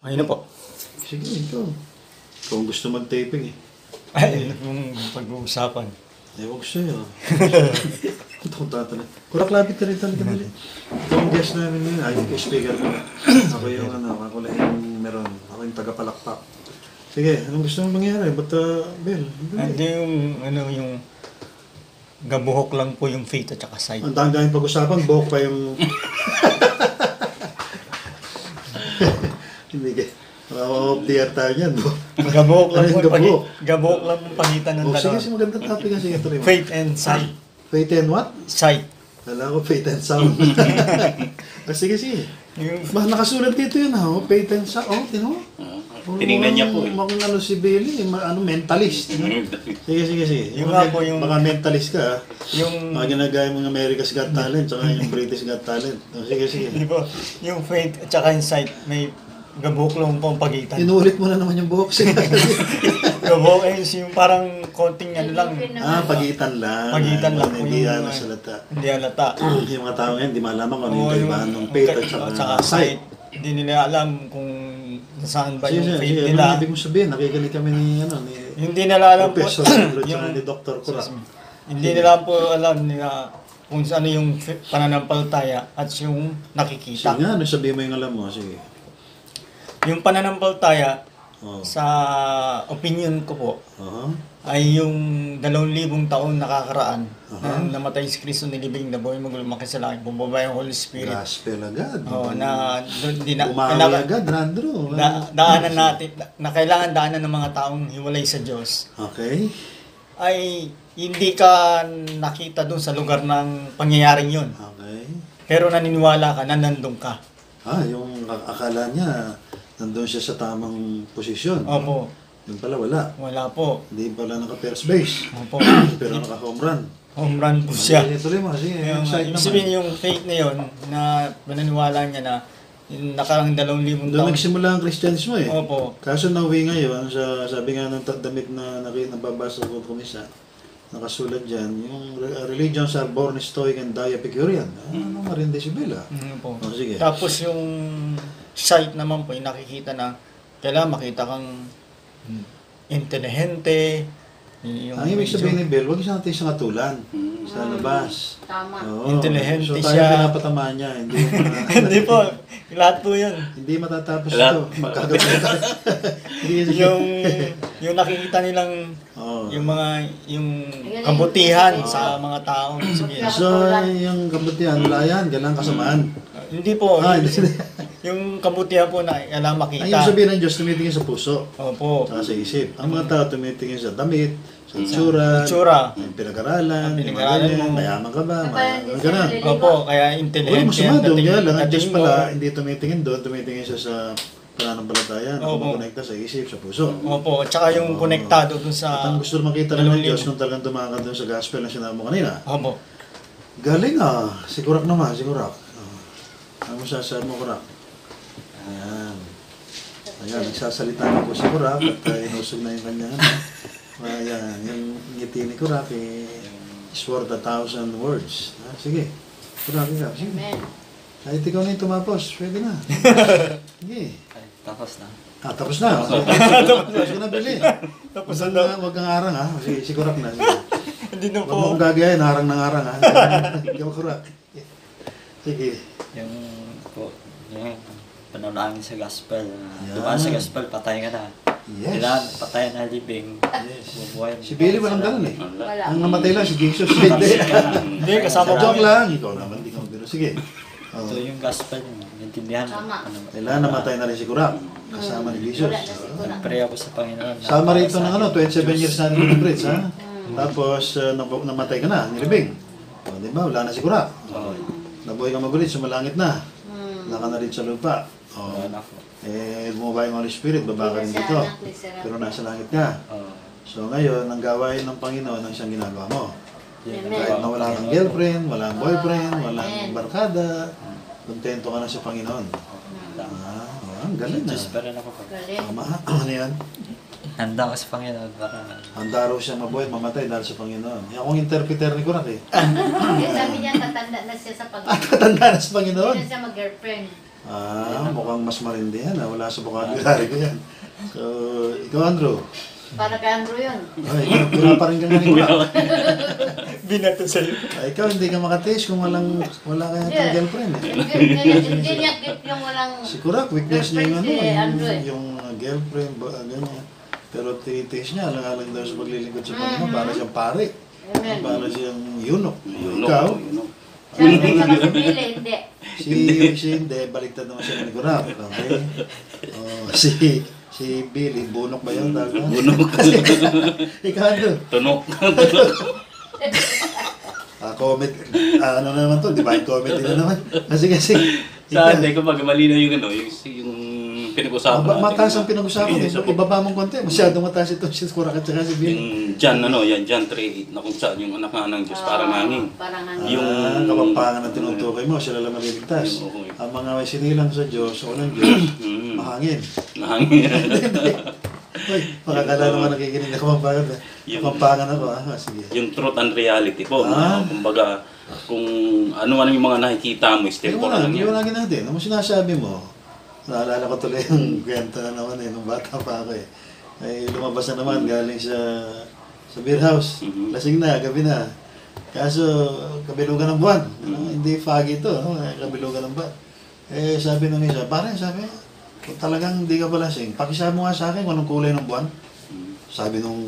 Ayun na po. Sige, ikaw. Kung gusto mag-taping eh. Ay, yung pag-uusapan. Ewan ko sa'yo. Ito kong tatanong. Kurak-lapit ka rin talaga nila. Ito ang guest namin ngayon. Ay, yung speaker ko. Ako yung ano, ako lang yung meron. Ako yung tagapalakpak. Sige, anong gusto mong mangyari? Ba't, uh, Bel? Hindi yung, ano, yung gabuhok lang po yung faith at saka sight. Ang dami daming pag-usapan, buhok pa yung... Hindi ka. Maka-off-tier tayo niyan. Gabuhok lang po, gabuhok? gabuhok lang po pagitan ng Oh, sige, dalawa. sige, magandang topic nga. Sige, tuloy mo. Faith and sight. Faith and what? Sight. Kala ko faith and sound. ah, sige, sige. Yung, Bah, nakasulat dito yun ha, oh, faith and sound. Oh, tino mo? Tinignan niya po eh. Mukhang ano si Billy, ma- ano, mentalist. no? Sige, sige, sige. Yung po yung- Baka mentalist ka ha. yung, Mga ginagaya mong America's Got Talent, tsaka yung British Got Talent. Oh, sige, sige. di ba, yung faith at saka yung sight, may gabuhok lang po ang pagitan. Inulit mo na naman yung buhok. Sige. gabuhok is yung parang konting ano lang, ah, pagitan lang. pagitan lang Hindi ano uh, salata. hindi halata. yung mga tao ngayon, di malaman kung ano yung kaibahan ng faith at saka sight. Hindi nila alam kung saan ba Sige, yung sige, faith sige. Ano nila. ang ibig mo sabihin? Nakikinig kami ni, ano, ni Hindi nila alam po, yung, ni Dr. Kurak. hindi nila po alam nila kung ano yung pananampalataya at yung Sige nakikita. nga, ano sabihin mo yung alam mo? Sige. Yung pananampalataya, Oh. sa opinion ko po, Uh-huh. ay yung dalawang libong taon nakakaraan Aha. na namatay si Kristo nilibing na buhay maglumaki sa langit, bumaba yung Holy Spirit. Gospel agad. Oh, na di na, Umawi kailangan- agad, Randro. da, daanan natin, na kailangan daanan ng mga taong hiwalay sa Diyos Okay. ay hindi ka nakita doon sa lugar ng pangyayaring yun. Okay. Pero naniniwala ka na nandun ka. Ah, yung ak- akala niya, nandun siya sa tamang posisyon. Opo, Yung pala wala. wala po. Hindi pala naka first base. Opo, Pero naka home run. home run po siya. Sige, tuloy mo. Sige, Yung, yung side ibig sabihin yung faith na yun, na naniniwala niya na yung nakarang dalawang libong Doon taon. nagsimula ang Kristyanismo eh. Opo, Kaso nauwi ngayon, sa, sabi nga ng damit na naki- nababasa ko kung isa, nakasulat dyan, yung re- religions are born stoic and die Epicurean. Ano marindi si Bella? mm, po. Oh, sige. Tapos yung sight naman po, yung nakikita na kailangan makita kang intelihente. Yung Ang ibig medyo- sabihin ni Bell, huwag siya natin sa katulan. Sa labas. Tama. Oo. Intelihente so, tayo siya. pinapatamaan niya. Hindi, Hindi po, lahat po yun. hindi matatapos Lahat. ito. Magkagabi tayo. Hindi kasi- Yung, yung nakikita nilang Oo. yung mga yung kabutihan sa mga tao. Sige. So, yung kabutihan, wala yan. Ganang kasamaan. Hindi po, Ah, hindi. yung kabutihan po na alam Ang ibig makita. sabihin ng Diyos, tumitingin sa puso. Opo. Saka sa isip. Ang mga tao tumitingin sa damit, sa itsura, Itsura. yung pinag-aralan, Ang yung pinag-aralan mga ganyan, mo. mayaman ka ba, Kaya mayaman ka na. Opo, kaya Wala intelligent. masama doon, kaya lang, ang Diyos pala, mo. hindi tumitingin doon, tumitingin siya sa pananampalataya, Opo. nakakonekta sa isip, sa puso. Opo, at saka yung konektado dun At sa... ang gusto makita rin ng Diyos kung talagang tumakan doon sa gospel na sinabi mo kanina. Opo. Galing ah, sigurak naman, sigurak. Oh. Ano mo sasabi mo, Kurak? Ayan. Ayan, nagsasalita na po si Kurak at uh, inusog na yung kanya. ano. Ayan, yung ngiti ni Kurak eh, is worth a thousand words. Ah, sige, Kurak, ikaw. Sige. Amen. Kahit ikaw na yung tumapos, pwede na. Sige. Ay, tapos na. Ah, tapos na. Tapos na, Bili. Tapos Huwag kang- Huwag kang arang ha. Sige, si Kurak na. Hindi na Huwag mo po. kong gagayahin, harang ng harang ha. Ikaw, Kurak. Sige. Yung po, yung panood namin sa gospel. Yeah. Dumaan sa gospel, patay ka na. Yes. Kailangan patay na libing. Yes. Bubuhay. Si Billy walang ganun eh. Wala. Ang namatay lang si Jesus. Hindi. Hindi, kasama Joke po. lang. Ikaw naman, hindi ka magbiro. Sige. Oh. Ito yung gospel. Intindihan mo. Tama. Ano? Kailangan namatay na rin si Kurak. Kasama ni Jesus. Nag-pray ako sa Panginoon. Sama rito ng ano, akin. 27 years na nilibrit, ha? Tapos, uh, namatay ka na, nilibing. O, di ba? Wala na si Kurak. Oo. Nabuhay ka magulit, sumalangit na. Hmm. Wala ka na rin sa lupa. Oo po. eh, bumaba yung Holy Spirit, baba ka rin dito. Pero nasa langit ka. Oo. So ngayon, ang gawain ng Panginoon ang siyang ginagawa mo. Kahit na wala kang girlfriend, wala kang boyfriend, Oh, wala kang barkada, kontento ka na sa Panginoon. Ah, oh, ang galing na. Diyos pa rin ako. Galing. Tama, ano yan? Handa ako sa Panginoon para Handa raw siya mabuhay, mamatay dahil sa Panginoon. Yan akong interpreter ni Kurak eh. Kaya sabi niya, tatanda na siya sa pag Ah, tatanda na sa Panginoon. Hindi na siya mag-girlfriend. Ah, mukhang mas marindi yan. ah. Wala sa vocabulary ko yan. So, ikaw Andrew. Para kay Andrew yun. Ay, ikaw, wala pa rin ka nga Binato sa'yo. Ay, ikaw hindi ka makataste kung walang, wala ka yata Yeah. girlfriend eh. Hindi hindi- hindi niya gift yung walang... Siguro, weakness niya yung ano, Girlfriend si yung, Andrew eh. yung uh, girlfriend, ba, ganyan. Pero tinitis niya, alang-alang daw sa paglilingkod sa Panginoon, Mhm. para siyang pare. Amen. Para siyang eunuch. Yun, Ikaw, yun. Sabi sa kapibili, hindi. si, si hindi, baliktad naman siya ni Kurap. Okay? Oh, si, si Billy, bunok ba yun? Tawag na? Bunok. Ikaw, Andrew. Tunok. Ah, comment. Ah, ano na naman to? Divine comedy na naman. Kasi kasi. Sa hindi ko pag malinaw yung ano, yung, yung pinag-usapan Ah, ba- mataas ang na- pinag-usapan. Eh, sa- Ibaba mong konti. Masyadong mataas ito si Kurak at saka si Billy. Yung John, ano, yan, John 3.8 na kung saan yung anak nga ng Diyos parang hangin. Parang Ah, hangin. Yung- kapampangan na tinutukoy mo, sila lang maliligtas. Yung- okay. Ang mga may sinilang sa Diyos, o ng Diyos, Mm. mahangin. Hangin. Uy, makakala naman nakikinig na kapampangan. eh. Yung- Kapampangan ako, ah. Ah, Sige. yung truth and reality po. Ah. Kumbaga, kung ano man yung mga nakikita mo, mo po na, lang hindi yan. mo lagi natin. Ano mo sinasabi mo? Naalala ko tuloy yung kwento na naman eh, nung bata pa ako eh. Ay lumabas na naman galing sa sa beer house. Mhm. Lasing na, gabi na. Kaso, kabilugan ng buwan. Ano, Mhm. Hindi foggy ito, no? kabilugan ng buwan. Eh, sabi nung isa, pare, sabi, kung talagang hindi ka pa lasing, pakisabi mo nga sa akin kung anong kulay ng buwan. Mm. Sabi nung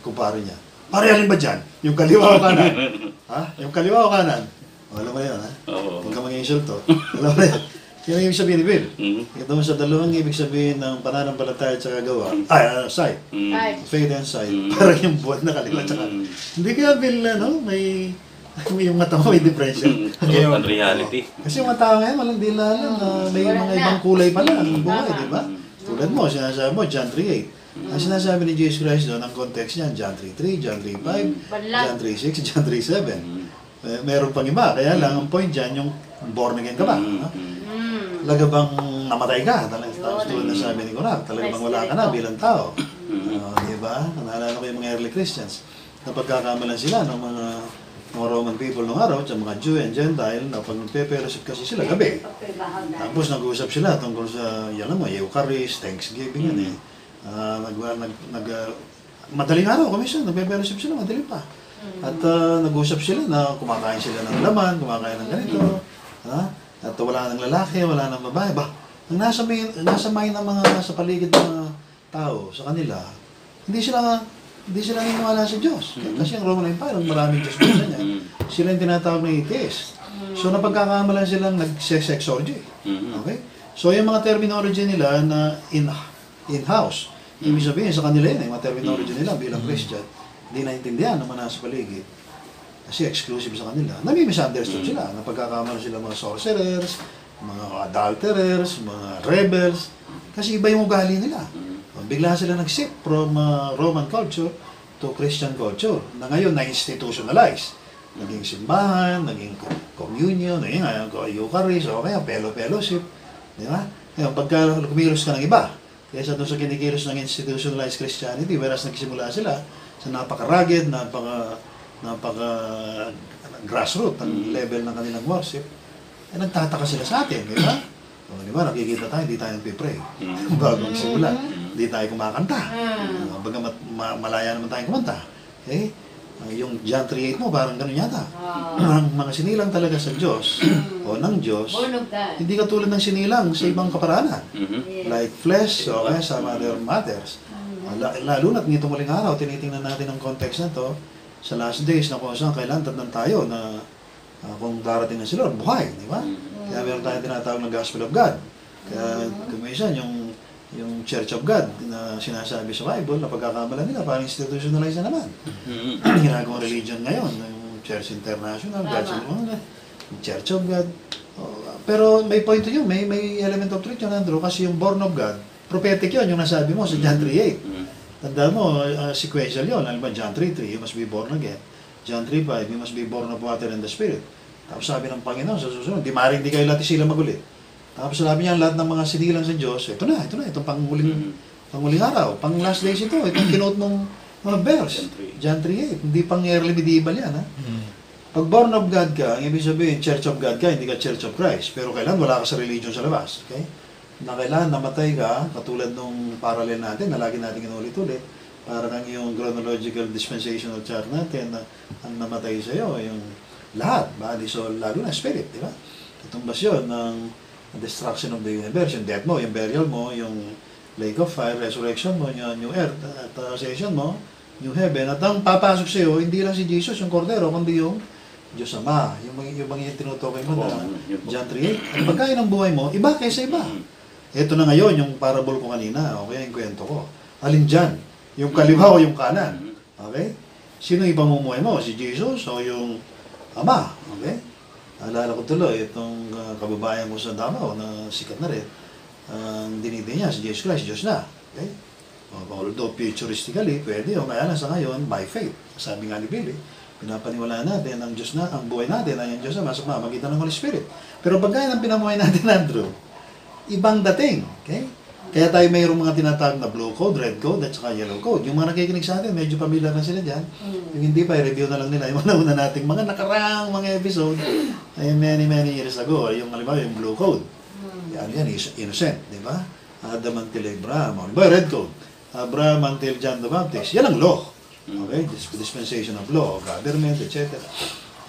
kumpare niya, pare, alin ba dyan? Yung kaliwa o kanan? ha? Yung kaliwa o kanan? O, alam mo yun, ha? Oo. Huwag ka mag-insulto. Alam mo yun. Yan ang ibig sabihin ni Bill. Mm. Ito mo sa dalawang ibig sabihin ng pananampalataya at saka gawa. Ay, ano, sight. Mm. Ay, Faith and sight. Mm. Parang yung buwan na kaliwa at saka. Mm. Hindi kaya Bill, ano, may, may yung mata mo may depression. Mm. Truth and reality. Kasi yung mga tao ngayon, walang dila alam na may Wala mga na. ibang kulay pala ang Mm. buhay, di ba? Tulad mo, sinasabi mo, John 3.8. Ang sinasabi ni Jesus Christ doon, ang context niyan, John 3.3, John 3.5, Balat. John 3.6, John 3.7. Mm. Eh, meron pang iba, kaya lang ang point dyan, yung born again ka ba? Mm. no? Talaga bang namatay ka? Talagang tapos tulad na sabi ni Kurak, talaga bang wala ka na bilang tao? Uh, di ba? Naalala ko yung mga early Christians. Napagkakamalan sila ng mga mga Roman people nung araw, at mga Jew and Gentile, na pag nagpe-fellowship kasi sila gabi. Tapos nag-uusap sila tungkol sa, yan mo, Eucharist, Thanksgiving, yan eh. Ah, nag, nag, nag, ah, madaling araw, komisyon, nagpe-fellowship sila, madaling pa. At ah, nag-usap sila na kumakain sila ng laman, kumakain ng ganito. Ha? At wala nang lalaki, wala nang babae. Ba, ang nasa, may, nasa mind ng mga nasa paligid ng mga tao sa kanila, hindi sila hindi sila naniniwala sa Diyos. Kasi ang Roman Empire, ang maraming Diyos sa niya. Mm. Sila yung tinatawag na atheist. So napagkakamalan silang nag-sexorgy. Mm. Okay? So yung mga terminology nila na in in-house, ibig sabihin sa kanila yun, yung mga terminology nila bilang Christian, hindi naintindihan ng mga nasa paligid. Kasi exclusive sa kanila. Nami-misunderstood sila. Napagkakamalan sila mga sorcerers, mga adulterers, mga rebels. Kasi iba yung ugali nila. Bigla sila nag-shift from uh, Roman culture to Christian culture na ngayon na-institutionalize. Naging simbahan, naging co- communion, naging uh, Eucharist, o kaya pelo-fellowship. Di ba? Ngayon, pagka kumilos ka ng iba, kaysa doon sa kinikilos ng institutionalized Christianity, whereas nagsimula sila sa napaka-rugged, napaka, napaka grassroots ang level ng kanilang worship, eh, nagtataka sila sa atin, di ba? O, di ba, nakikita tayo, hindi tayo nagpipray. Mm. Bagong simula, hindi tayo kumakanta. Mm. Uh, bagamat ma- malaya naman tayo kumanta. Eh, uh, yung John 3.8 mo, parang ganun yata. Ah. Ang mga sinilang talaga sa Diyos, o ng Diyos, hindi katulad ng sinilang sa ibang kaparaanan. Mhm. Yes. Like flesh, o kaya some other matters. Uh, la- lalo na't nitong muling araw, tinitingnan natin ang context na to sa last days na kung saan kailan tatnan tayo na uh, kung darating na sila, buhay, di ba? Kaya meron tayong tinatawag na Gospel of God. Kaya kumisan yung yung Church of God na sinasabi sa Bible na pagkakamalan nila parang institutionalized na naman. Mhm. Ginagawang religion ngayon, yung Church International, God's yung Church of God. Oh, pero may point yun, may, may element of truth yun, Andrew, kasi yung born of God, prophetic yun, yung nasabi mo sa John 3.8. Tandaan mo, uh, sequential yun. Alam ba, John 3.3, you must be born again. John 3.5, you must be born of water and the Spirit. Tapos sabi ng Panginoon sa susunod, di maring di kayo lahat sila magulit. Tapos sabi niya, lahat ng mga sinilang sa Diyos, ito na, ito na, itong panguling, Mhm. panguling araw, pang last days ito, itong kinote mong mga verse. John 3.8, hindi pang early medieval yan, ha? Pag born of God ka, ang ibig sabihin, Church of God ka, hindi ka Church of Christ. Pero kailan wala ka sa religion sa labas. Okay? Na kailan namatay ka, katulad nung parallel natin, na lagi natin inulit-ulit, para kang yung chronological dispensational chart natin, na ang namatay sa iyo, yung lahat, body, soul, lalo na spirit, di ba? Itumbas yun ng destruction of the universe, yung death mo, yung burial mo, yung lake of fire, resurrection mo, yung new earth, at uh, ascension mo, new heaven, at ang papasok sa iyo, hindi lang si Jesus, yung Cordero, kundi yung Diyos Ama, yung mga yung, mga yung tinutukoy mo na. John 3.8. Ang pagkain ng buhay mo, iba kaysa iba. Ito na ngayon, yung parable ko kanina, okay, yung kwento ko. Alin dyan? Yung kaliwa o yung kanan? Okay? Sino yung ipamumuhay mo? Si Jesus o yung Ama? Okay? Alala ko tuloy, itong uh, kababayan ko sa Davao na sikat na rin, ang dinidi niya, si Jesus Christ, Diyos na. Okay? O, although futuristically, pwede, o kaya lang sa ngayon, by faith. Sabi nga ni Billy, pinapaniwalaan natin ang Diyos na, ang buhay natin ay ang Diyos na, sa mamagitan ng Holy Spirit. Pero pagkaya ng pinamuhay natin, Andrew, ibang dating. Okay? Kaya tayo mayroong mga tinatawag na blue code, red code, at saka yellow code. Yung mga nakikinig sa atin, medyo familiar na sila dyan. Yung hindi pa, i-review na lang nila. Yung mga una nating mga nakaraang mga episode, ay many, many years ago. Yung halimbawa, yung blue code. Yan, yan, is innocent, di ba? Adam until Abraham. Halimbawa, red code. Abraham until John the Baptist. Yan ang law. Okay? Dis- Dispensation of law, government, etc.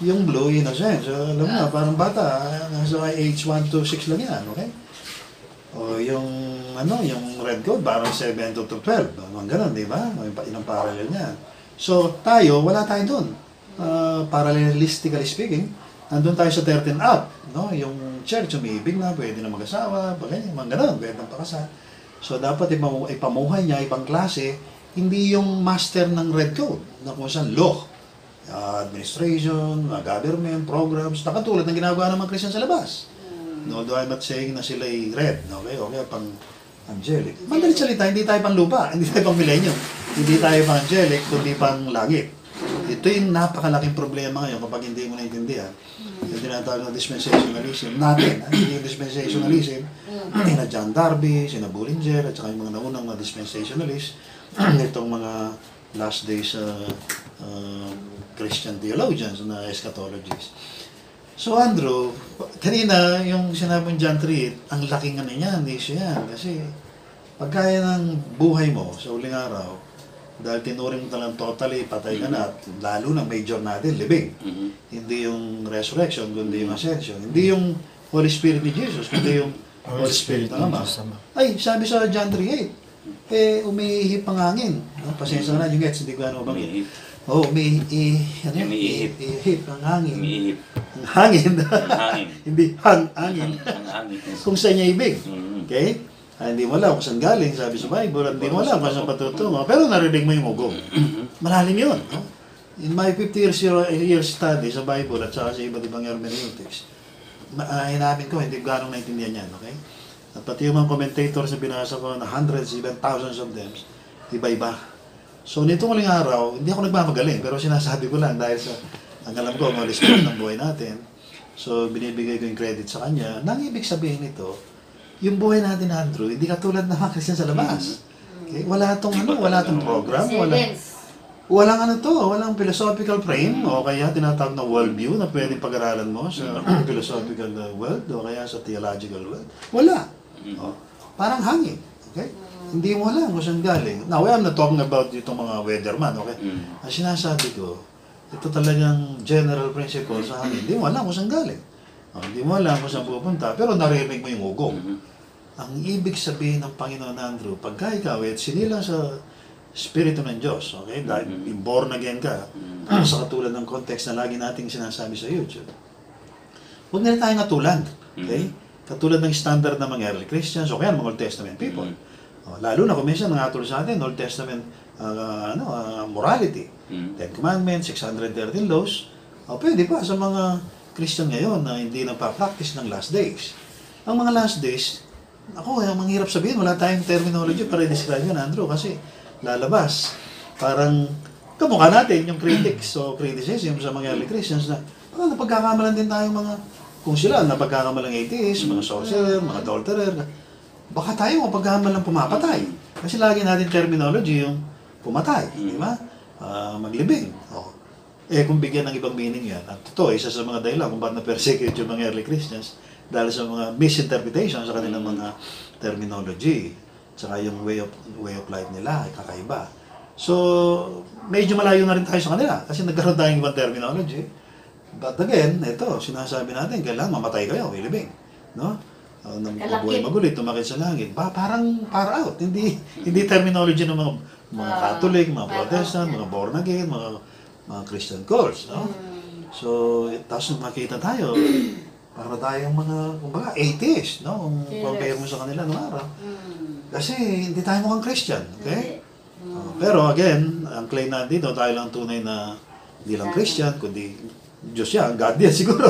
Yung blue, innocent. So, alam mo na, parang bata. Nasa age 1 to 6 lang yan. Okay? O yung ano, yung red code, parang 7 to 12. Mga ganun, di ba? Yung pa- Yun ang parallel niya. So, tayo, wala tayo doon. Uh, parallelistically speaking, nandun tayo sa 13 up. No? Yung church, umiibig na, pwede na mag-asawa, ganyan, mga ganun, pwede na pakasal. So, dapat ipamu- ipamuhay niya, ibang klase, hindi yung master ng red code, na kung saan law, administration, government, programs, na katulad ng ginagawa ng mga Christian sa labas. No, although I'm not saying na sila ay red, okay, okay, pang angelic. Madalit salita, hindi tayo pang lupa, hindi tayo pang millennium, hindi tayo pang angelic, kundi pang langit. Ito yung napakalaking problema ngayon kapag hindi mo naintindihan. Yung tinatawag na dispensationalism natin, hindi yung dispensationalism, na John Darby, sina Bullinger, at saka yung mga naunang mga dispensationalist, itong mga last days uh, uh, Christian theologians na eschatologists. So Andrew, kanina yung sinabi ng John 3, ang laking ano niya, hindi siya yan. Kasi pagkaya ng buhay mo sa uling araw, dahil tinuring mo talang totally patay ka na, at lalo na major natin, libing. Mhm. Hindi yung resurrection, kundi yung ascension. Hindi yung Holy Spirit ni Jesus, kundi yung Holy Spirit ng Ama. Ay, sabi sa John 3.8, eh, umihip ang hangin. No? Pasensya na, yung gets, hindi ko ano bang. Oo, oh, may i, ano yun? Umiihip. Ihip ang hangin. Umiihip. Ang hangin. Ang hangin. Hindi hang, hangin. Ang ang hangin. Kung saan niya ibig. Mhm. Okay? Ah, hindi mo alam kung saan galing, sabi sa Bible, hindi mo alam kung saan patutungo. Pero narinig mo yung ugong. Malalim yun. No? In my 50 years, years study sa Bible at saka sa iba't ibang hermeneutics, ma- ah, inamin ko, hindi ko ganong naintindihan yan. Okay? At pati yung mga commentators na binasa ko na hundreds, even thousands of them, iba-iba. So, nitong uling araw, hindi ako nagmamagaling, pero sinasabi ko lang dahil sa, ang alam ko, ang Spirit ng buhay natin. So, binibigay ko yung credit sa kanya. Nang ibig sabihin nito, yung buhay natin, Andrew, hindi katulad ng mga Christian sa labas. Okay? Wala tong ano, wala tong program, wala, walang ano to, walang philosophical frame o kaya tinatawag na worldview na pwedeng pag-aralan mo sa philosophical uh, world o kaya sa theological world. Wala. Oh, parang hangin. Okay? Hindi mo alam kung saan galing. Now, I'm not talking about itong mga weatherman, okay? Mhm. Ang sinasabi ko, ito talagang general principle sa hangin. Hindi mo alam kung saan galing. Oh, hindi mo alam kung saan pupunta, pero naririnig mo yung ugong. Mhm. Ang ibig sabihin ng Panginoon Andrew, pagka ikaw ay sinilang sa Espiritu ng Diyos, okay? Dahil Mhm. born again ka, Mhm. sa katulad ng context na lagi nating sinasabi sa YouTube, huwag nila tayong natulan, okay? Katulad ng standard ng mga early Christians o kaya mga Old Testament people. Oh, lalo na kung minsan nangatol sa atin, Old Testament ah, ano, ah, morality, Mhm. Ten Commandments, 613 laws, o pwede pa sa mga Christian ngayon na hindi nagpa-practice ng last days. Ang mga last days, ako, ang manghirap sabihin, wala tayong terminology para i-describe yun, Andrew, kasi lalabas. Parang kamukha natin yung critics o criticism sa mga early Christians na baka napagkakamalan din tayong mga, kung sila napagkakamalang atheists, mga sorcerer, mga adulterer, baka tayo mapagkakamalang pumapatay. Kasi lagi natin terminology yung pumatay, di ba? Ah, maglibing. Oh. Eh, kung bigyan ng ibang meaning yan, at ito, isa sa mga dahilan kung bakit na-persecute yung mga early Christians dahil sa mga misinterpretation sa kanilang mga terminology, tsaka yung way of, way of life nila, ay kakaiba. So, medyo malayo na rin tayo sa kanila kasi nagkaroon tayong ibang terminology. But again, ito, sinasabi natin, kailangan mamatay kayo, ilibing. No? Uh, buhay Kalakip. magulit, tumakit sa langit. Pa, parang far out. Hindi hindi terminology ng mga mga Ah, Catholic, mga Protestant, mga born again, mga mga Christian cults, no? Mm. So, tapos nung makita tayo, para tayong mga, kumbaga, atheist, no? Kung Yes. compare mo sa kanila nung araw. Mm. Kasi hindi tayo mukhang Christian, okay? Hindi. Uh, pero again, ang claim natin dito, tayo lang tunay na hindi lang Christian, kundi Diyos yan, God yan siguro.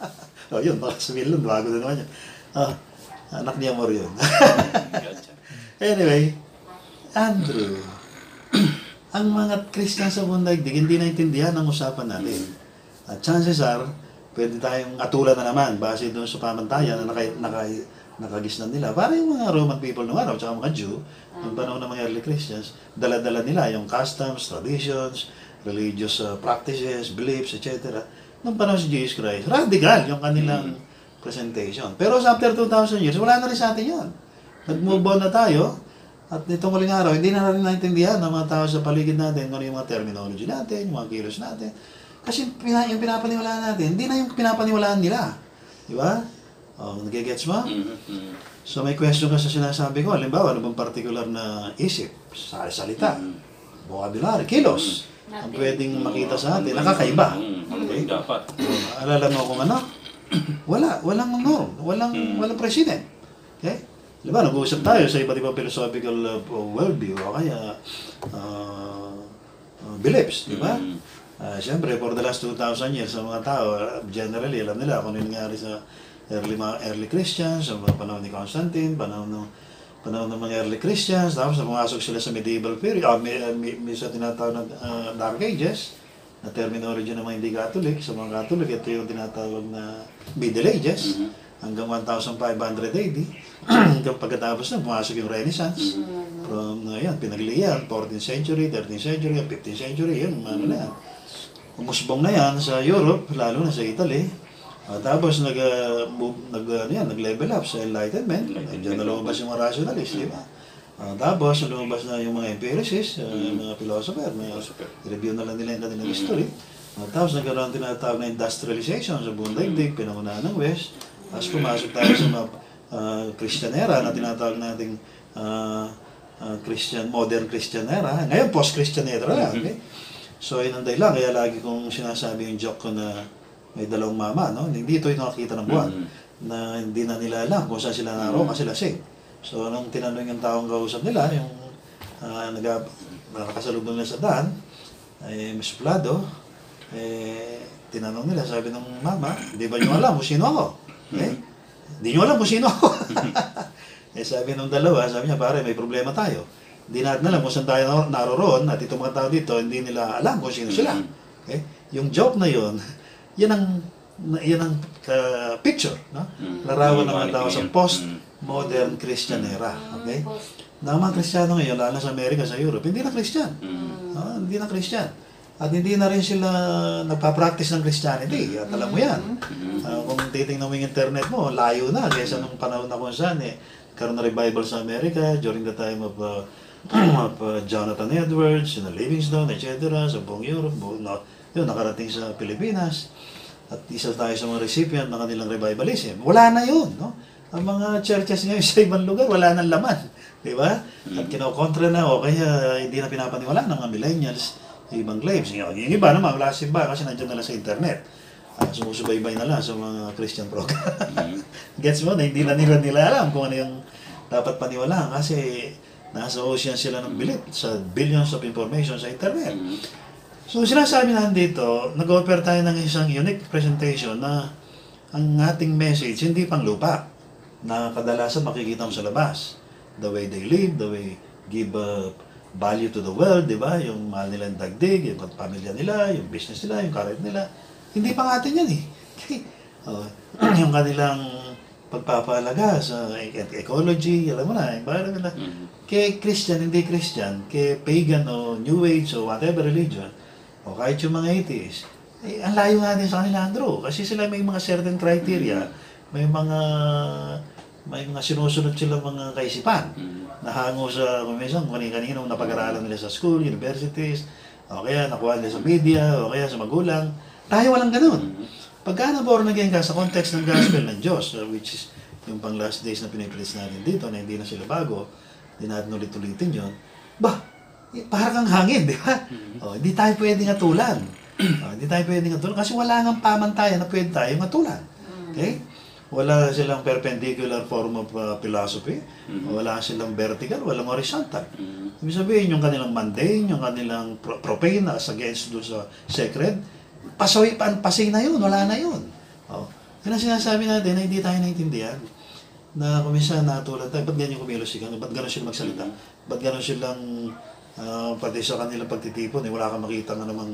o yun, baka sabihin lang, bago na naman yun. Ah, anak niya mo yun. anyway, Andrew, ang mga Christian sa buong daigdig, hindi naintindihan ang usapan natin. At chances are, pwede tayong atulan na naman base doon sa pamantayan na naka, naka, nakagisnan nila. Para yung mga Roman people noong araw, tsaka mga Jew, yung panahon ng mga early Christians, dala-dala nila yung customs, traditions, religious uh, practices, beliefs, etc. Nung panahon si Jesus Christ, radical yung kanilang presentation. Pero sa after 2,000 years, wala na rin sa atin yun. Nag-move on na tayo, at nitong huling araw, hindi na rin naintindihan ng mga tao sa paligid natin kung ano yung mga terminology natin, yung mga kilos natin. Kasi pina, yung pinapaniwalaan natin, hindi na yung pinapaniwalaan nila. Di ba? Oh, nagigets mo? Mm-hmm. So may question ka sa sinasabi ko, halimbawa, ano bang particular na isip, sa salita, vocabulary, kilos, ang pwedeng makita sa atin, nakakaiba. Okay? Dapat. Alala mo kung ano? Wala, walang norm, walang, walang president. Okay? Di ba, nag-uusap tayo sa iba't ibang philosophical uh, worldview o kaya uh, uh, beliefs, di ba? Mm. Ah, Siyempre, for the last 2,000 years, sa mga tao, uh, generally, alam nila kung ano nangyari sa early, mga early Christians, sa mga panahon ni Constantine, panahon ng panahon ng mga early Christians, tapos pumasok sila sa medieval period, ah, may, may, may sa tinatawag na ah, Dark Ages, na terminology ng mga hindi Catholic, sa mga Catholic, ito yung tinatawag na Middle Ages, hanggang 1500 AD. hanggang pagkatapos na, pumasok yung Renaissance. From, uh, yan, pinagliyan, 14th century, 13th century, 15th century, yun, ano na yan. Umusbong na yan sa Europe, lalo na sa Italy. At tapos nag, uh, move, nag, ano yan, nag-level up sa Enlightenment. Enlightenment. Diyan na lumabas yung mga rationalists, di ba? Ah, tapos lumabas na yung mga empiricists, uh, yung mga philosopher, mga Philosopher. review na lang nila yung kanilang history. At tapos nagkaroon tinatawag na industrialization sa buong daigdig, pinangunahan ng West. Tapos pumasok tayo sa mga ah, Christian era na tinatawag nating ah, ah, Christian, modern Christian era. Ngayon, post-Christian era na. Okay? So, yun ang dahilan. Kaya lagi kong sinasabi yung joke ko na may dalawang mama, no? Hindi ito yung nakakita ng buwan. Mhm. Na hindi na nila alam kung saan sila naroon kasi lasing. So, nung tinanong yung taong kausap nila, yung uh, nag nakakasalubong nila sa daan, ay mas suplado, eh, tinanong nila, sabi ng mama, di ba nyo alam kung sino ako? Eh, di nyo alam kung sino ako. eh, sabi ng dalawa, sabi niya, pare, may problema tayo. Hindi natin alam kung saan tayo nar- naroroon at itong mga tao dito, hindi nila alam kung sino sila. Okay? Yung joke na yun, yan ang na- yan ang uh, picture, no? Mm. Larawan ng mga tao sa yan. Post-modern Christian era. Okay? Na mga Kristiyano ngayon, lalo na sa Amerika, sa Europe, hindi na Christian. Mm. Ah, hindi na Christian. At hindi na rin sila nagpa-practice ng Christianity. At alam mo yan. Ah, kung titingnan mo yung internet mo, layo na kaysa nung panahon na kung saan eh, karoon na revival sa Amerika during the time of, uh, of uh, Jonathan Edwards, you know, Livingstone, etc. sa buong Europe, buong, no, yun, nakarating sa Pilipinas. At isa tayo sa mga recipient ng kanilang revivalism. Wala na yun, no? Ang mga churches ngayon sa ibang lugar, wala nang laman. Di ba? At kinokontra na, o kaya hindi na pinapaniwala ng mga millennials yung ibang claims. Yung, iba naman, wala sa iba kasi nandiyan na lang sa internet. Uh, sumusubaybay na lang sa mga Christian program. Gets mo? Na hindi na nila nila alam kung ano yung dapat paniwalaan kasi nasa ocean sila ng bilit sa billions of information sa internet. So sinasabi natin dito, nag-offer tayo ng isang unique presentation na ang ating message hindi pang lupa na kadalasan makikita mo sa labas. The way they live, the way give uh, value to the world, di ba? Yung mahal nilang dagdig, yung pamilya nila, yung business nila, yung career nila. Hindi pang atin yan eh. Oh, yung kanilang pagpapalaga sa e- ecology, alam mo na, environment na. Mm. Kay Christian, hindi Christian, kay pagan o New Age o whatever religion, o kahit yung mga atheist, eh, ang layo natin sa kanila, Andrew. Kasi sila may mga certain criteria, may mga may mga sinusunod silang mga kaisipan Mm. na hango sa kung minsan kung kanino napag-aralan nila sa school, universities, o kaya nakuha nila sa media, o kaya sa magulang. Tayo walang ganun. Pagka na-born again ka sa context ng gospel ng Diyos, uh, which is yung pang last days na pinipilis natin dito, na hindi na sila bago, hindi natin ulit-ulitin yun, bah, eh, parang kang hangin, di ba? O, hindi tayo pwedeng atulan. O, hindi tayo pwedeng atulan kasi wala nang pamantayan na pwede tayong atulan. Okay? Wala silang perpendicular form of uh, philosophy. Wala silang vertical, walang horizontal. Mm. Ibig sabihin, yung kanilang mundane, yung kanilang pro- profane as against doon sa sacred, pasoy, pasay na yun, wala na yun. Oh. Yun ang sinasabi natin na hindi tayo naintindihan. Na kumisa natulad tayo, ba't ganyan kumilos si Ba't gano'n sila magsalita? Ba't gano'n silang ah, pati sa kanilang pagtitipon, eh, wala kang makita nga namang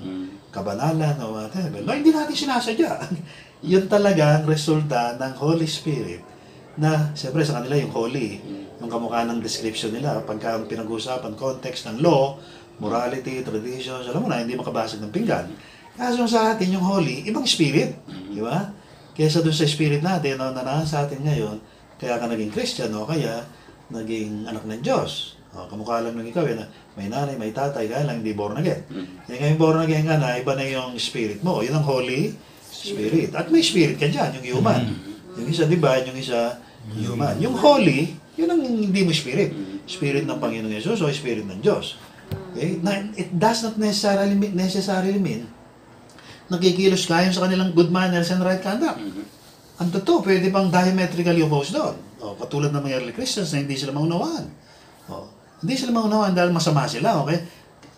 kabanalan o whatever. No, hindi natin sinasadya. yun talaga ang resulta ng Holy Spirit na, siyempre sa kanila yung holy, yung kamukha ng description nila, pagka ang pinag-uusapan, context ng law, morality, traditions, alam mo na, hindi makabasag ng pinggan. Kaso sa atin, yung holy, ibang spirit. Di ba? Kesa dun sa spirit natin, no, na nasa atin ngayon, kaya ka naging Christian, o kaya naging anak ng Diyos. O, kamukha lang ng ikaw, eh, na may nanay, may tatay, kaya lang hindi born again. Kaya ngayon born again ka na, iba na yung spirit mo. Yun ang holy spirit. At may spirit ka dyan, yung human. Yung isa divine, yung isa human. Yung holy, yun ang hindi mo spirit. Spirit ng Panginoong Yesus o spirit ng Diyos. Okay? Na, it does not necessarily mean, necessarily mean nakikilos ka yun sa kanilang good manners and right conduct. Ang totoo, pwede pang diametrically opposed doon. O, katulad ng mga early Christians na hindi sila maunawaan. O, hindi sila maunawaan dahil masama sila, okay?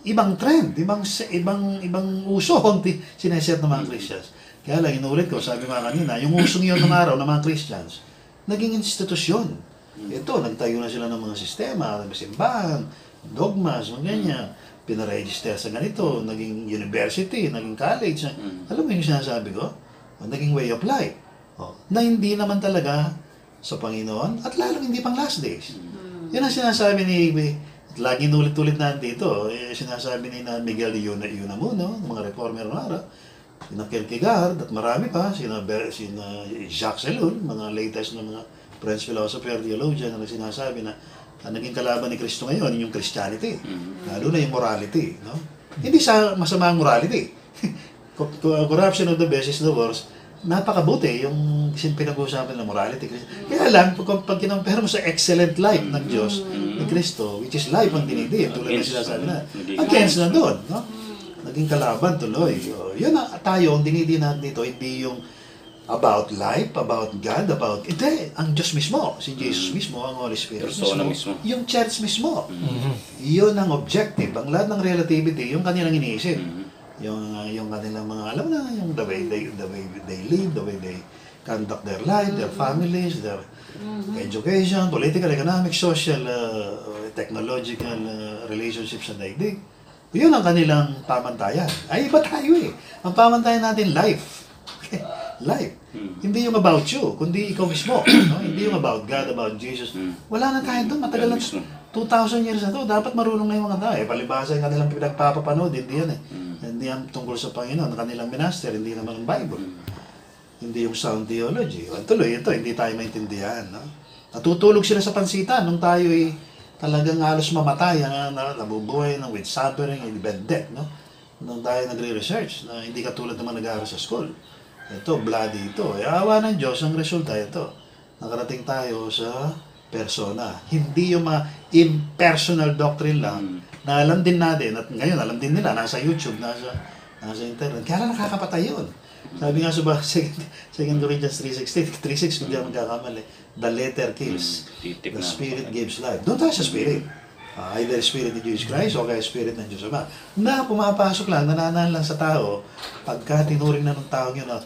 Ibang trend, ibang ibang ibang uso ang sineset ng mga Christians. Kaya lang, inulit ko, sabi nga kanina, yung usong yun ng araw ng mga Christians, naging institusyon. Ito, nagtayo na sila ng mga sistema, ng simbahan, dogmas, mga ganyan. Pinaregister sa ganito, naging university, naging college. Alam mo yung sinasabi ko? Naging way of life. O, na hindi naman talaga sa Panginoon at lalong hindi pang last days. Yan ang sinasabi ni at lagi ulit-ulit na dito, eh, sinasabi ni na Miguel de Yuna, Unamuno, ng mga reformer araw, sina Kierkegaard at marami pa, sina, Ber- sina Jacques Ellul, mga latest na mga French philosopher, theologian na sinasabi na ang naging kalaban ni Kristo ngayon, yung Christianity. Lalo na yung morality. No? Hindi sa masama ang morality. Co- co- Corruption of the best is the worst. Napakabuti yung pinag-uusapan ng morality. Kaya lang, pag, pag kinompare mo sa excellent life ng Diyos, ni Kristo, which is life ang dinidin, tulad Against, sinasabi na, against na doon. No? Naging kalaban tuloy. O, yun ang tayo, ang dinidin natin dito, hindi yung about life, about God, about... Hindi, ang Diyos mismo, si Jesus mismo, ang Holy Spirit Persona mismo. yung church mismo. Yun ang objective. Ang lahat ng relativity, yung kanilang iniisip. Yung, uh, yung kanilang mga, alam na, yung the way they, the way they live, the way they conduct their life, their families, their education, political, economic, social, uh, technological uh, relationships na daigdig. Yun ang kanilang pamantayan. Ay, iba tayo eh. Ang pamantayan natin, life. life. Hindi yung about you, kundi ikaw mismo. no? Hindi yung about God, about Jesus. Wala na tayo doon. Matagal na. God mismo. 2,000 years na to. Dapat marunong na yung mga tao. Eh, palibasa yung kanilang pinagpapapanood. Hindi yan eh. Hindi yan tungkol sa Panginoon. Ang kanilang minaster, hindi naman ang Bible. Hindi yung sound theology. O, tuloy, ito, hindi tayo maintindihan. No? Natutulog sila sa pansitan nung tayo ay talagang halos mamatay, ang na, nabubuhay ng with suffering and even death. No? Nung tayo nagre-research na hindi katulad naman nag-aaral sa school. Ito, bloody ito. E, awa ng Diyos, ang resulta ito. Nakarating tayo sa persona. Hindi yung mga impersonal doctrine lang na alam din natin at ngayon alam din nila nasa YouTube, nasa nasa internet. Kaya lang nakakapatay yun. Sabi nga sa ba, 2 Corinthians 3.16, 3.6 kung di ako magkakamali, the letter kills, Titik the spirit gives life. Doon tayo sa spirit. Ah, either spirit ni Jesus Christ o kaya spirit ng Diyos Ama. Na pumapasok lang, nananahan lang sa tao, pagka tinuring na ng tao yun na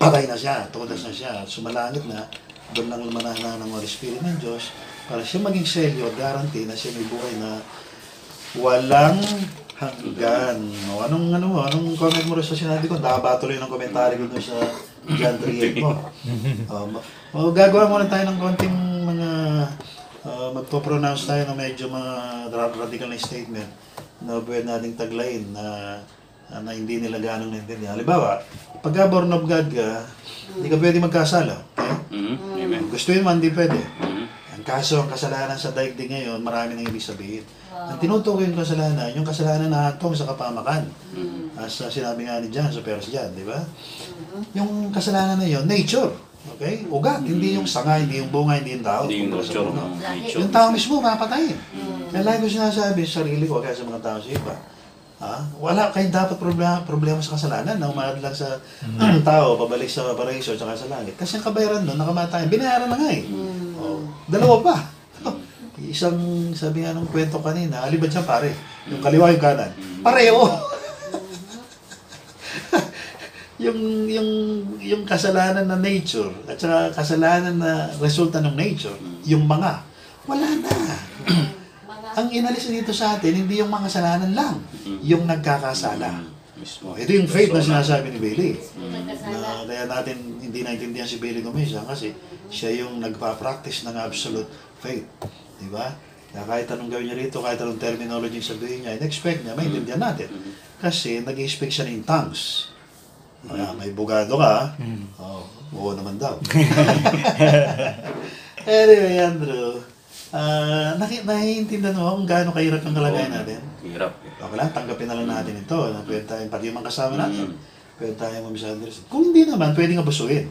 patay na siya, tudas na siya, sumalangit na, doon lang lumanahan ng Holy Spirit ng Diyos para siya maging selyo, guarantee na siya may buhay na walang hanggan. O, anong, ano mo, anong comment mo rin sa sinabi ko? Nakaba tuloy ng komentary ko dun sa John 3.8 mo. Um, o, gagawa muna tayo ng konting mga, uh, magpo-pronounce tayo ng medyo mga ra- radical na statement na pwede nating taglayin na na hindi nila ganong naintindihan. Halimbawa, pagka born of God ka, hindi ka pwede magkasala. Okay? Mhm. Amen. Gusto yun man, hindi pwede. Mhm. Ang kaso, ang kasalanan sa daigdig ngayon, marami nang ibig sabihin. Ang tinutukoy yung kasalanan, yung kasalanan na hatong sa kapamakan. As uh, sinabi nga ni John sa Peros John, di ba? Yung kasalanan na yun, nature. Okay? Ugat, hindi yung sanga, hindi yung bunga, hindi yung tao. Hindi yung nature. puno. no? Yung tao mismo, mapatayin. Kaya lagi ko sinasabi sa sarili ko, kaya sa mga tao sa iba, ha? wala kayong dapat problema, problema sa kasalanan na umaad lang sa tao, pabalik sa paraiso at sa langit. Kasi ang kabayaran doon, nakamatayan, binayaran na nga eh. Oh, dalawa pa. Isang, sabi nga nung kwento kanina, alibad siya pare. Yung kaliwa yung kanan. Pareho. yung yung yung kasalanan na nature at saka kasalanan na resulta ng nature, yung mga wala na. Ang inalis dito sa atin hindi yung mga kasalanan lang, yung nagkakasala. Mismo. Oh, ito yung faith na sinasabi ni Billy. Nagkasala. Na kaya natin hindi naintindihan si Billy Gomeza kasi siya yung nagpa-practice ng absolute faith. Di ba? Kaya kahit anong gawin niya rito, kahit anong terminology yung sabihin niya, in-expect niya, maintindihan natin. Kasi nag-speak siya in tongues. Kaya may bugado ka, oh, oo naman daw. anyway, Andrew, ah naki- naiintindihan mo kung gaano kahirap ang kalagayan natin? Hirap. Okay lang, tanggapin na lang natin ito. Na pwede tayong, pati yung mga kasama natin, Mm. pwede tayong mamisunderstand. Kung hindi naman, pwede nga busuin.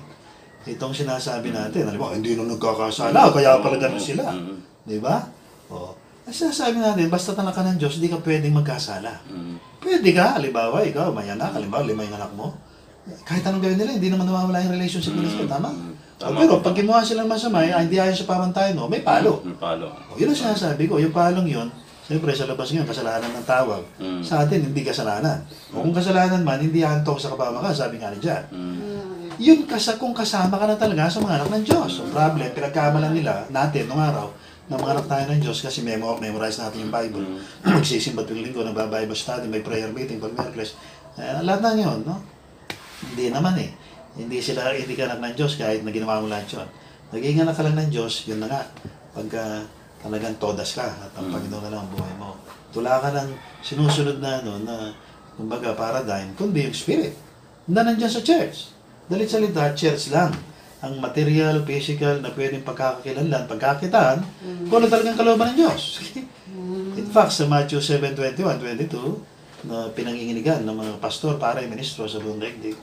Itong sinasabi natin, alam mo, hindi na nagkakasala, kaya pala ganun sila. Mm. Di ba? O. Ang sinasabi natin, basta tanak ka ng Diyos, hindi ka pwedeng magkasala. Pwede ka, halimbawa, ikaw, may anak, halimbawa, lima yung anak mo. Kahit anong gawin nila, hindi naman nawawala yung relationship nila sa'yo, tama? Mm. Tama. pero pag ginuha silang masama, ay hindi ayon sa pamantayan mo, may palo. Yung palo. O, yun ang sinasabi ko, yung palong yun, siyempre sa labas ngayon, kasalanan ng tawag. Mm. Sa atin, hindi kasalanan. O kung kasalanan man, hindi antok sa kapamakan, sabi nga ni John. Mhm. Yun kasi kung kasama ka na talaga sa mga anak ng Diyos. Ang problem, pinagkamalan nila, natin, nung araw, na mga anak tayo ng Diyos kasi memo, memorize natin yung Bible. Magsisimba tuwing linggo, nagba-Bible study, may prayer meeting, pag Merkles. Eh, lahat na yun, no? Hindi naman eh. Hindi sila, hindi ka anak ng Diyos kahit na ginawa mo lahat yun. Naging anak ka lang ng Diyos, yun na nga. Pagka talagang todas ka at ang Panginoon na lang ang buhay mo. Tula ka ng sinusunod na ano, na kumbaga paradigm, kundi yung spirit. Na nandyan sa church. Dalit salita, church lang. Ang material, physical, na pwedeng pagkakakilanlan, pagkakitaan, kung ano talagang kalooban ng Diyos. In fact, sa Matthew 7:21, 22, na pinanginginigan ng mga pastor, para ministro sa buong daigdig.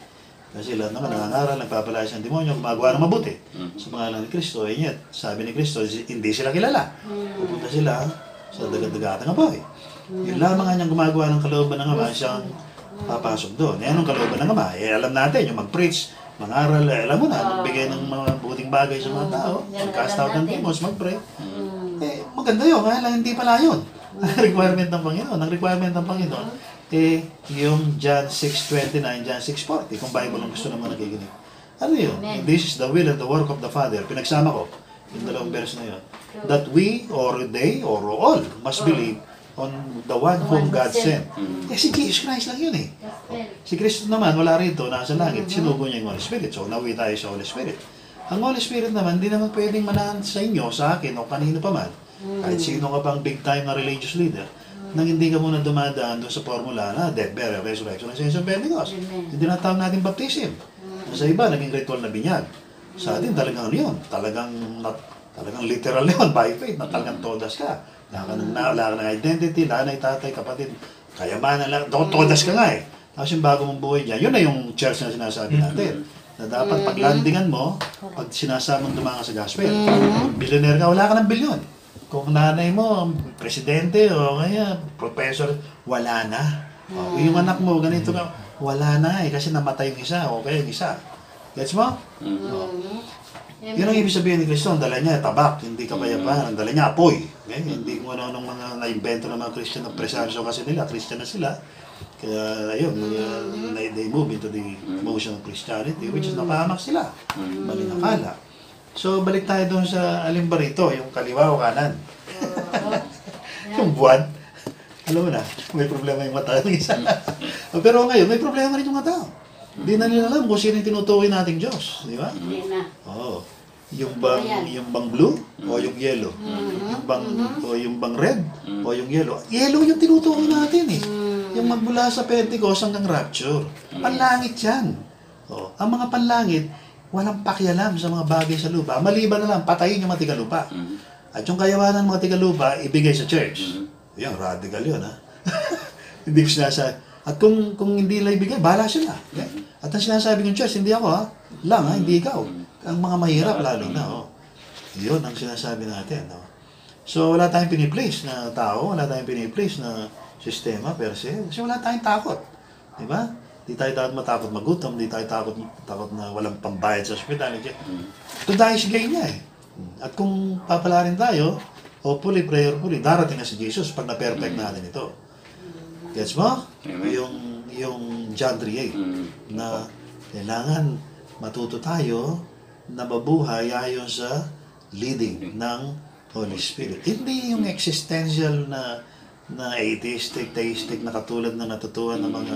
Kasi lahat naman nangangaral, nagpapalaya ng demonyo, gumagawa ng mabuti sa pangalan ni Kristo. Eh yet, sabi ni Kristo, hindi sila kilala. Pupunta sila sa dagat-dagatang apoy. Yun lamang nga niyang gumagawa ng kalooban ng Ama, siyang papasok doon. Eh, anong kalooban ng Ama? Eh, alam natin, yung mag-preach, mangaral, eh, alam mo na, magbigay ng mga buting bagay sa mga tao, Yan ang mag-cast out ng demons, mag-pray. Mm. Eh, maganda yun, kaya lang hindi pala yun. Ang requirement ng Panginoon. Ang requirement ng Panginoon, eh, yung John 6.29, John 6.40, kung Bible ang gusto naman nakikinig. Ano yun? Amen. This is the will and the work of the Father. Pinagsama ko, yung dalawang verse na yun. That we, or they, or all, must believe on the one whom God sent. Eh, si Jesus Christ lang yun eh. Si Kristo naman, wala rito, nasa langit, sinugo niya yung Holy Spirit. So, nawi tayo sa Holy Spirit. Ang Holy Spirit naman, hindi naman pwedeng manahan sa inyo, sa akin, o kanino pa man. Kahit sino ka pang big time na religious leader, nang hindi ka muna dumadaan doon sa formula na death, burial, resurrection, and sense of Pentecost. Hindi na tawag natin baptism. Sa iba, naging ritual na binyag. Sa atin, talagang ano yun, talagang, na- talagang literal yun, by faith, na talagang todas ka. Wala ka ng, wala ka ng identity, nanay, tatay, kapatid, kayamanan lang, to- todas ka nga eh. Tapos yung bago mong buhay dyan, yun na yung church na sinasabi natin. Na dapat pag landingan mo, pag sinasamang dumanga sa gospel, billionaire ka, wala ka ng bilyon. Kung nanay mo, presidente o kaya professor, wala na. O, yung anak mo, ganito ka, wala na eh, kasi namatay yung isa, o kaya yung isa. Gets mo? O. Yun ang ibig sabihin ni Kristo, ang dala niya tabak, hindi kapayapaan, ang dala niya apoy. Okay? Hindi kung ano ng mga na-invento ng mga Christian na presensyo kasi nila, Christian na sila. Kaya ayun, uh, they, move into the motion of Christianity, which is napahamak sila. Mali na kala. So, balik tayo doon sa alin ba rito, yung kaliwa o kanan. yung buwan. Alam mo na, may problema yung mata ng isa. Pero ngayon, may problema rin yung mata. Hindi na nila alam kung sino yung tinutukoy nating Diyos. Di ba? Hindi na. Oo. Yung bang yung bang blue o yung yellow? Yung bang o yung bang red o yung yellow? Yellow yung tinutukoy natin eh. Yung magmula sa Pentecost hanggang rapture. Panlangit yan. Oh, ang mga panlangit, walang pakialam sa mga bagay sa lupa. Maliban na lang, patayin yung mga tigalupa. Mhm. At yung kayawanan ng mga tigalupa, ibigay sa church. Yan, radical yun, ha? hindi ko sinasa... At kung kung hindi nila ibigay, bahala sila. Okay? At ang sinasabi ng church, hindi ako, ha? Lang, ha? Hindi ikaw. Ang mga mahirap, lalo na, oh. Yun ang sinasabi natin, no? So, wala tayong piniplace na tao, wala tayong piniplace na sistema per se, kasi wala tayong takot. Di ba? Di tayo dapat matakot magutom, di tayo takot, takot na walang pambayad sa ospital. Ito dahil si niya eh. At kung papalarin tayo, hopefully, prayerfully, darating na si Jesus pag na-perfect natin ito. Gets mo? Amen. Yung, yung John 3.8 Mhm. na kailangan matuto tayo na mabuhay ayon sa leading ng Holy Spirit. Hindi yung existential na na atheistic, theistic na katulad na natutuhan ng mga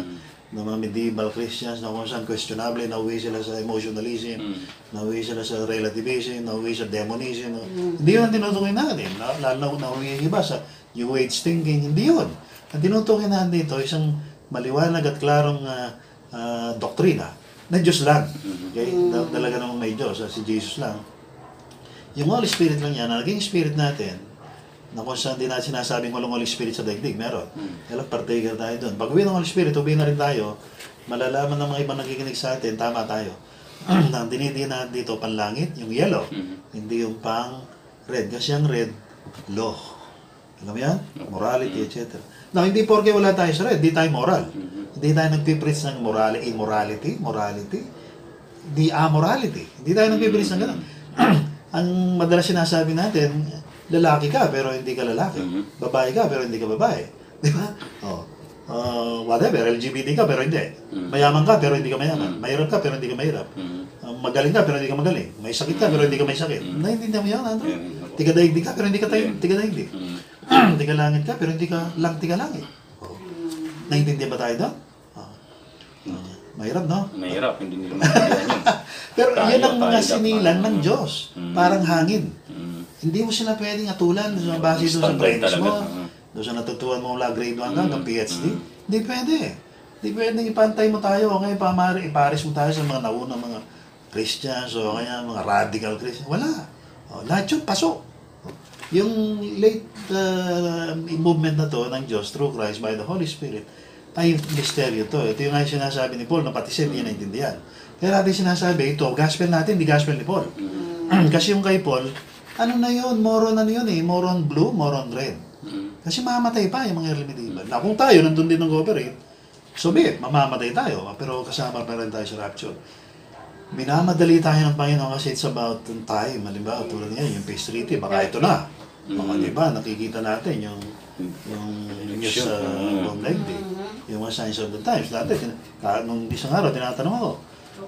ng mga medieval Christians na kung saan questionable, nauwi sila sa emotionalism, Mm. nauwi sila sa relativism, nauwi sa demonism. Hindi yun ang tinutukoy natin. La- Lalo na nauwi yung iba sa New Age thinking. Hindi yun. Ang tinutukoy natin dito, isang maliwanag at klarong ah, ah, doktrina na Diyos lang. Okay? Na, talaga namang may Diyos, ah, si Jesus lang. Yung Holy Spirit lang yan, na naging Spirit natin, na kung saan din natin sinasabing walang Holy Spirit sa daigdig, meron. Kaya lang partaker tayo doon. Pag uwi ng Holy Spirit, uwi na rin tayo, malalaman ng mga ibang nakikinig sa atin, tama tayo. ang dinidiin natin dito, panlangit, yung yellow, hindi yung pang red. Kasi ang red, law. Alam mo yan? Morality, etc. Now, hindi porke wala tayo sa red, hindi tayo moral. Hindi tayo nagpipreach ng morality, immorality, morality, the amorality. Hindi tayo nagpipreach ng gano'n. ang madalas sinasabi natin, lalaki ka pero hindi ka lalaki. Mhm. Babae ka pero hindi ka babae. Di ba? Oh. Uh, whatever, LGBT ka pero hindi. Mhm. Mayaman ka pero hindi ka mayaman. Mhm. Mahirap ka pero hindi ka mahirap. Mhm. Uh, magaling ka pero hindi ka magaling. May sakit ka pero hindi ka may sakit. Mhm. Naiintindihan mo yan, Andrew? Yeah. Tiga daigdig ka pero hindi ka tayo, Yeah. tiga daigdig. Mhm. tiga langit ka pero hindi ka lang tiga langit. Oh. Naiintindihan ba tayo doon? Oh. Uh, mahirap, no? Mahirap, hindi nila maintindihan yun. Pero Tayo, yan ang mga sinilan ng Diyos. Mm. Parang hangin. Mhm. Hindi mo sila pwedeng atulan sa base doon sa talaga. mo. Mm. Doon sa natutuhan mo mula grade 1 hanggang Mm. PhD. Mm. Hindi pwede. Hindi pwede ipantay mo tayo. O kaya pamari, ipares mo tayo sa mga naunang mga Christians o kaya mga radical Christians. Wala. O, lahat yun, pasok. Yung late uh, movement na to ng Diyos through Christ by the Holy Spirit ay misteryo to. Ito yung nga yung sinasabi ni Paul na pati siya hindi naintindihan. Kaya natin sinasabi, ito, gospel natin, di gospel ni Paul. Kasi yung kay Paul, ano na yun, moron ano yun eh, moron blue, moron red. Kasi mamamatay pa yung mga early medieval. Na kung tayo nandun din ng cooperate, so be it, mamamatay tayo, pero kasama pa rin tayo sa rapture. Minamadali tayo ng Panginoon kasi it's about time. Halimbawa, tulad niya, yung phase 3, baka ito na. Baka di ba, nakikita natin yung yung news sa buong daigdig. Yung mga signs of the times. Dati, ka- nung isang araw, tinatanong ako,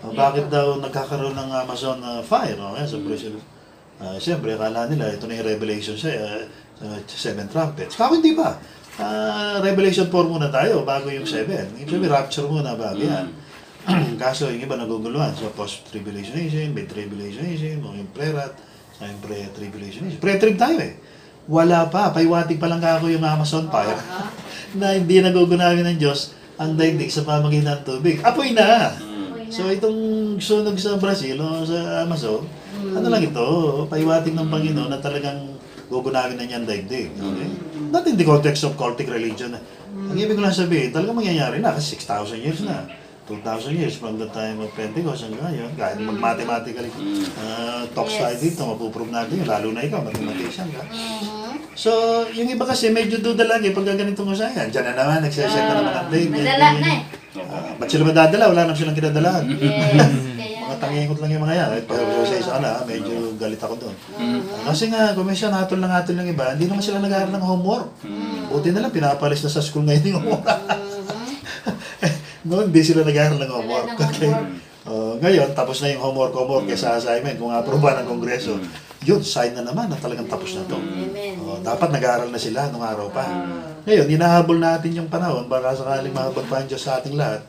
"Oh, bakit daw nagkakaroon ng Amazon uh, fire? Okay, sa prison. Uh, Siyempre, akala nila, ito na yung revelation sa uh, seven trumpets. Kako hindi pa. Ah, revelation 4 muna tayo bago yung 7. Ibig sabihin, rapture muna bago yan. Kaso yung iba naguguluhan sa post-tribulationism, mid-tribulationism, o yung pre-rat, sa yung pre-tribulationism. Pre-trib tayo eh. Wala pa, paiwatig pa lang ako yung Amazon fire na hindi nagugunawin ng Diyos ang daigdig sa pamagitan ng tubig. Apoy na! So itong sunog sa Brazil o sa Amazon, ano lang ito, paiwatig ng Panginoon na talagang gugunawin na niyan daigdig. Okay? Not in the context of cultic religion. Ang ibig ko lang sabihin, talagang mangyayari na kasi 6,000 years na. 2,000 years from the time of Pentecost hanggang ngayon. Kahit mag-mathematically uh, talks tayo dito, mapuprove natin yun. Lalo na ikaw, mathematician ka. So, yung iba kasi medyo duda lagi pag ganito mo sa yan. Diyan na naman, nagsaset na naman ang date. Madala na eh. Ah, ba't sila madadala? Wala naman silang kinadalahan. Yes. Tangingot lang yung mga yan. Kahit pag sa isa na, medyo galit ako doon. Ah, Kasi nga, kung minsan hatol lang hatol ng iba, hindi naman sila nag-aaral ng homework. Buti na lang, pinapalis na sa school ngayon yung homework. Noon, hindi sila nag-aaral ng homework. Okay? Oh, ngayon, tapos na yung homework, homework kaysa assignment. Kung aproba ng kongreso, yun, sign na naman na talagang tapos na to. Amen. Oh, dapat nag-aaral na sila nung araw pa. Ngayon, hinahabol natin yung panahon, baka sakaling mahabag pa ang Diyos sa ating lahat,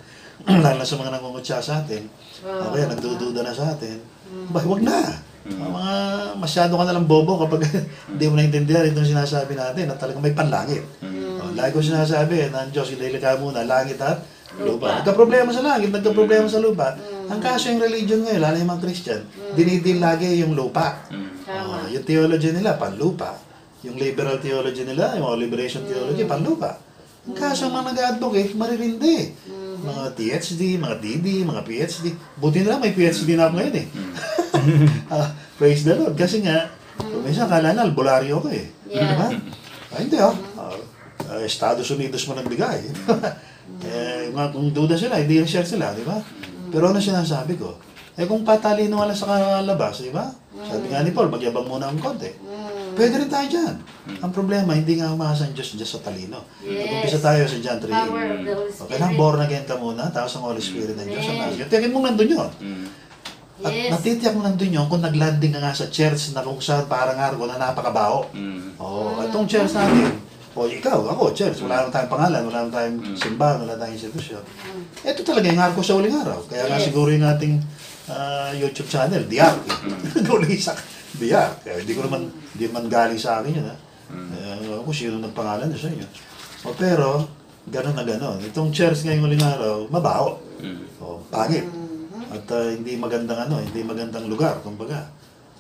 lalo na sa mga nangungutya sa atin, o kaya nagdududa na sa atin, ba, huwag na. Ang mga masyado ka nalang bobo kapag hindi mo naintindihan itong sinasabi natin na talagang may panlangit. Oh, Lagi ko sinasabi na ang Diyos, hindi ka muna, langit at lupa. Lupa. Nagka-problema sa langit, nagka-problema sa lupa. Ang kaso yung religion ngayon, lalo yung mga Christian, dinidil lagi yung lupa. Mm. Tama. yung theology nila, panlupa. Yung liberal theology nila, yung liberation theology, panlupa. Ang kaso mga nag-advocate, maririndi. Mga THD, mga DD, mga PhD. Buti na lang may PhD na ako ngayon eh. Ah, praise the Lord. Kasi nga, minsan kala na, albularyo ko eh. Yeah. Diba? Ah, hindi ah. Ah, ah, Estados Unidos mo nagbigay. eh, nga, kung duda sila, hindi research sila, di ba? Pero ano sinasabi ko? Eh kung patalino wala sa kalabas, di ba? Sabi nga ni Paul, magyabang muna ang konti. Pwede rin tayo dyan. Ang problema, hindi nga umasa ang Diyos Diyos sa talino. Yes. Mag-umpisa tayo sa John 3. Power of the Holy Okay lang, Spirit. born again ka muna, tapos ang Holy Spirit ng Diyos ang Yes. nasa. Tiyakin mo nandun yun. Mm. At Yes. natitiyak mo nandun yun kung naglanding nga sa church na kung saan parang arko na napakabaho. Mm. Oh, itong church natin, o ikaw, ako, church, wala naman tayong pangalan, wala naman tayong simbahan, wala tayong institusyon. Ito talaga yung arko sa uling araw. Kaya nga Yes. siguro yung ating ah, YouTube channel, Diak. Gulisak, Diak. Kaya hindi ko naman, hindi man galing sa akin yun, ha. Eh, ako sino nagpangalan na sa inyo. O, pero, gano'n na gano'n. Itong church ngayong uling araw, mabaho. Mm. O, pangit. At ah, hindi magandang ano, hindi magandang lugar, kumbaga.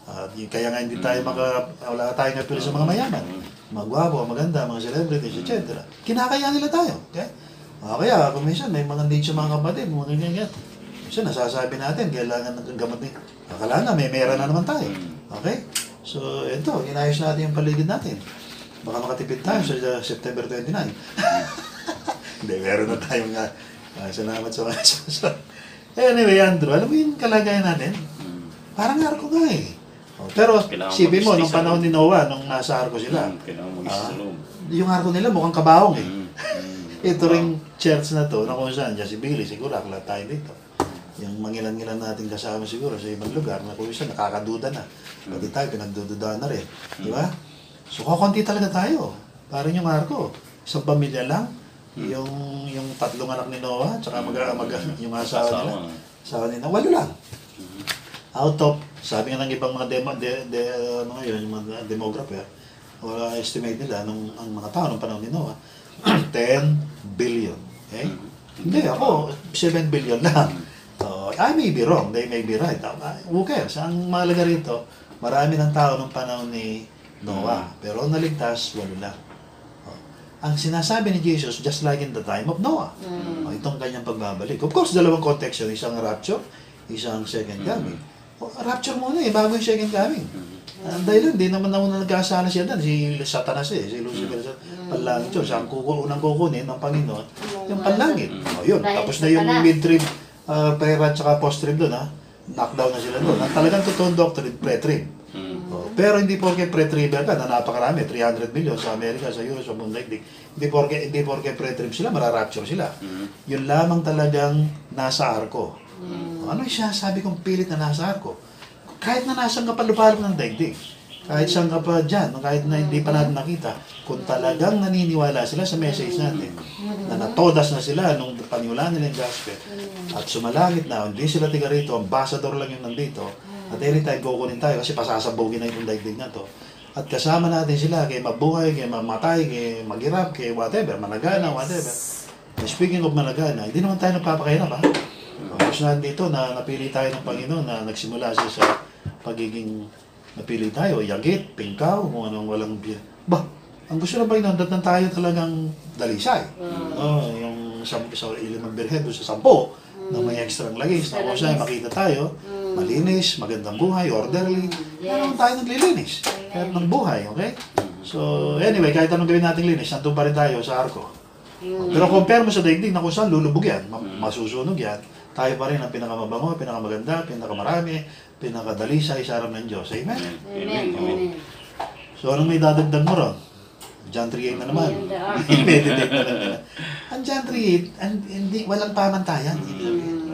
At y- kaya nga hindi tayo maka, wala tayong appeal sa mga mayaman. Mga gwapo, maganda, mga celebrities, etc. Kinakaya nila tayo. Okay? Ah, kaya kung minsan may mga sa mga kapatid, mga ganyan Minsan nasasabi natin, kailangan ng gamot ni... Akala na, may mera na naman tayo. Okay? So, ito, inayos natin yung paligid natin. Baka makatipid tayo sa uh, September 29. Hindi, meron na tayong uh, uh, salamat sa mga sponsor. Anyway, Andrew, alam mo yung kalagayan natin? Mm. Parang arko nga eh. Oh, pero sipin mo, nung panahon ni Noah, nung nasa arko sila, Mm. Loob. yung arko nila mukhang kabaong eh. Mm. Mm. Ito ring church na to, na kung saan, dyan si Billy, siguro, akla tayo dito. Yung mangilan-ngilan natin kasama siguro sa ibang lugar na kung saan nakakaduda na. Pati tayo, pinagdududahan na rin. Di ba? So, kakunti talaga tayo. Parang yung arko. Isang pamilya lang. Yung yung tatlong anak ni Noah, tsaka mag, mag, yung asawa nila. Asawa. Nila, walo lang. Out of, sabi nga ng ibang mga demo, de, de, ano ngayon, yung mga demographer, o estimate nila, nung, ang mga tao nung panahon ni Noah, 10 billion. Okay? Hindi, ako, 7 billion lang. So, I may be wrong, they may be right. Uh, Who cares? Ang mahalaga rito, marami ng tao nung panahon ni Noah. Pero ang naligtas, walo lang. Oh. Ang sinasabi ni Jesus, just like in the time of Noah. Oh, itong kanyang pagbabalik. Of course, dalawang context yun. Isang rapture, isang second coming. Oh, rapture muna eh, bago yung second coming. Ang dahilan, di naman naman nagkasala siya doon. Si Satanas eh, si Lucifer sa panlangit yun. Siya ang kuku, unang kukunin ng Panginoon, yung panlangit. O yun, Dahil tapos na yung mid-trib, uh, pre-rap tsaka post-trib doon ha. Knockdown na sila doon. Ang talagang totoong doctrine, pre-trib. Mm. Oh, pero hindi porke pre-tribal ka na napakarami, 300 million sa Amerika, sa Europe, sa buong daigdig. Hindi porke hindi porke pre-trib sila, mararapture sila. Yun lamang talagang nasa arko. Oh, ano siya sabi kong pilit na nasa arko? Kahit na nasa ka pa lupalop ng daigdig, kahit saan ka pa dyan, kahit na hindi pa natin nakita, kung talagang naniniwala sila sa message natin, na natodas na sila nung paniwalaan nila yung gospel, at sumalangit na, hindi sila tiga rito, ambassador lang yung nandito, at anytime kukunin tayo kasi pasasabugin na yung daigdig na to. At kasama natin sila kay mabuhay, kay mamatay, kay maghirap, kay whatever, managana, whatever. Speaking of managana, hindi naman tayo nagpapakahirap ha. Tapos na dito na napili tayo ng Panginoon na nagsimula siya sa pagiging napili tayo, yagit, pingkaw, kung anong walang bi- Ba, ang gusto ng Panginoon, datan tayo talagang dalisay. No, yung sa, sa ilimang birhen doon sa sampo, na may extra lagis, na kung saan makita tayo, malinis, magandang buhay, orderly. Yes. Ano tayo naglilinis? Kahit ng buhay, okay? So, anyway, kahit anong gawin natin linis, nandun pa rin tayo sa arko. Pero compare mo sa daigdig na kung saan lulubog yan, ma- masusunog yan, tayo pa rin ang pinakamabango, pinakamaganda, pinakamarami, pinakadalisay sa harap ng Diyos. Amen? Amen. Amen. So, anong may dadagdag mo ron? John 3.8 na naman. Meditate na lang. Ang John 3.8, ang- hindi, walang pamantayan.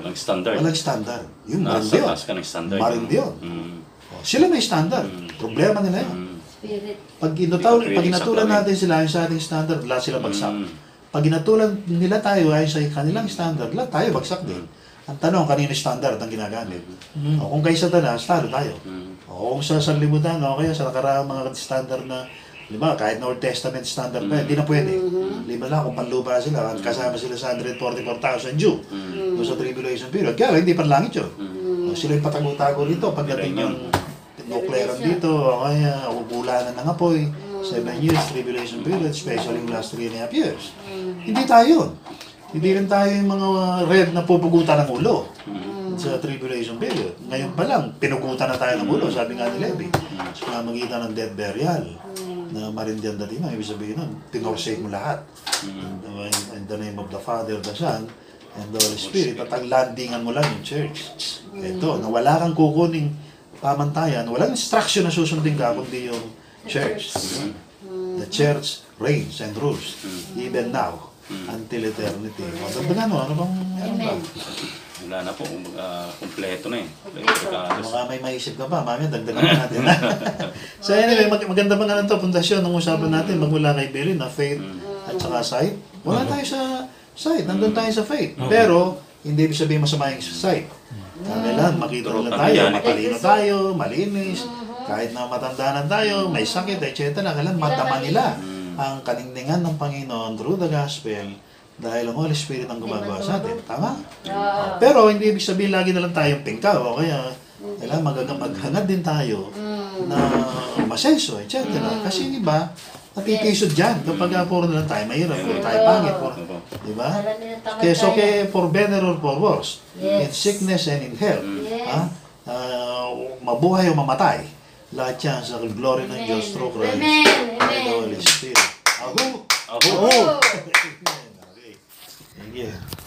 Walang standard. Walang standard. Yung marindi Nasa yun. taas ka ng standard. Marindi yun. Mm. Oh, Sila may standard. Problema nila yun. Mm. Spirit. Pag inutaw, pag inatulan natin sila ayon sa ating standard, lahat sila bagsak. Mm. Pag inatulan nila tayo ayon sa kanilang standard, lahat tayo bagsak din. Ang tanong, kanino standard ang ginagamit? O kung kay Satanas, talo tayo. Mm. O kung sa sanlibutan, o kaya sa nakaraang mga standard na Lima, kahit na Old Testament standard pa, hindi na pwede. Lima lang kung panlupa sila, at kasama sila sa 144,000 Jew. Doon sa tribulation period. Kaya hindi pa langit yun. Sila yung patago-tago rito pagdating ng nuclear dito, o kaya ubulanan ng apoy, seven years tribulation period, especially yung last three and a half years. Hindi tayo yun. Hindi rin tayo yung mga red na pupugutan ng ulo. Sa tribulation period. Ngayon pa lang, pinugutan na tayo ng ulo, sabi nga ni Levi. Sa pamamagitan ng dead burial na marindian dati na, ibig sabihin nun, pinorsake mo lahat. In, in the name of the Father, the Son, and the Holy Spirit, at ang landingan mo lang yung church. Ito, na wala kang kukuning pamantayan, walang instruction na susundin ka, kundi yung church. The church reigns and rules, even now, until eternity. Maganda nga no, ano bang meron ba? Amen. Wala na po, kumbaga, kompleto na eh. Kompleto. Baka may maisip ka pa, mami, dagdagan pa natin. so anyway, mag maganda ba nga ito, pundasyon, ng usapan natin, magmula kay Billy na faith at saka sight. Wala tayo sa sight, nandun tayo sa faith. Pero, hindi ibig sabihin masama yung sight. Kailan, makita nila tayo, matalino tayo, malinis, kahit na matandanan tayo, may sakit, etc. Kailan, madama nila ang kaningningan ng Panginoon through the gospel dahil ang Holy Spirit ang gumagawa sa atin. Tama? Ah. Pero hindi ibig sabihin lagi na lang tayong pingkaw o kaya kailangan mag maghangad din tayo na masenso, etc. Kasi yung iba, natitisod dyan kapag mm. puro na lang tayo mahirap, puro tayo pangit, puro, di ba? Kaya so kaya for better or for worse, in Yes. sickness and in health, Yes. ha? Ah, mabuhay o mamatay, lahat yan sa glory ng Diyos through Christ Amen. and the Holy Spirit. Aho! Aho! Amen. Okay. Thank you.